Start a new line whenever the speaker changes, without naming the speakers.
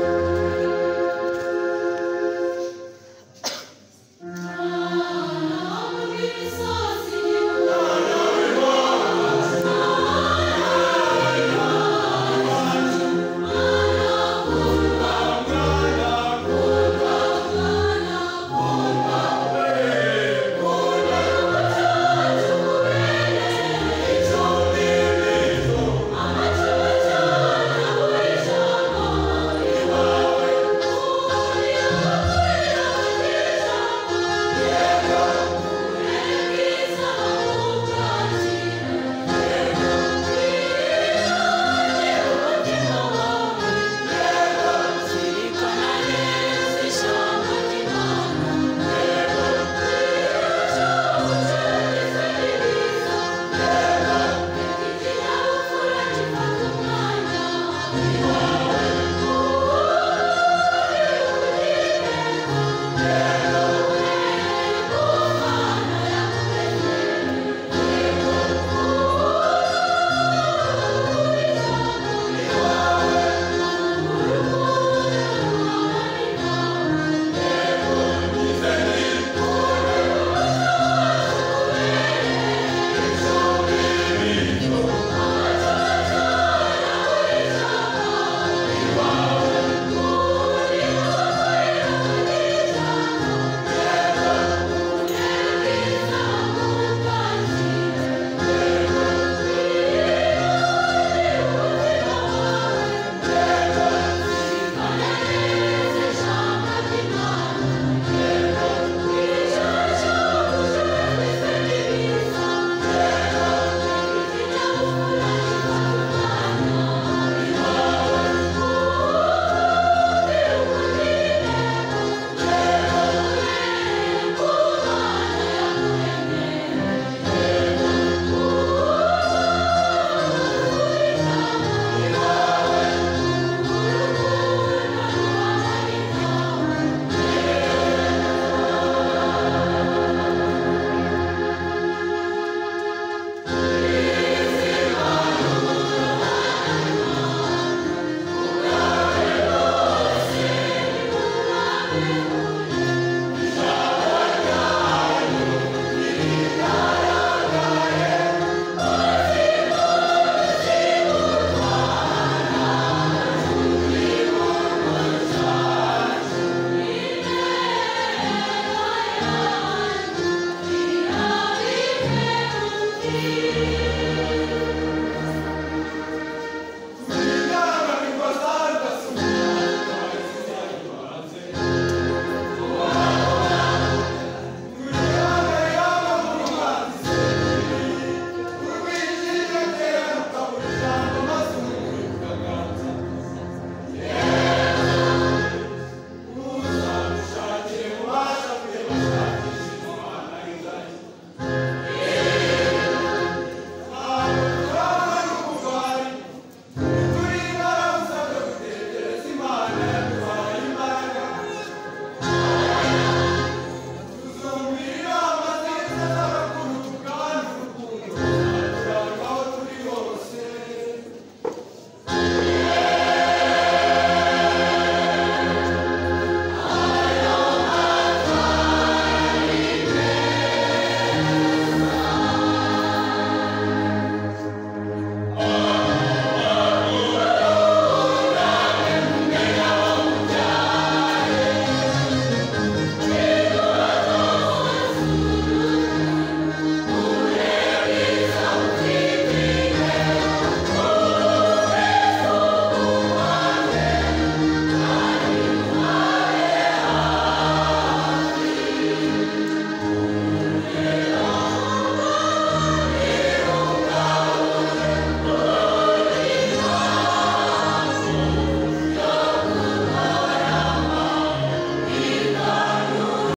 Música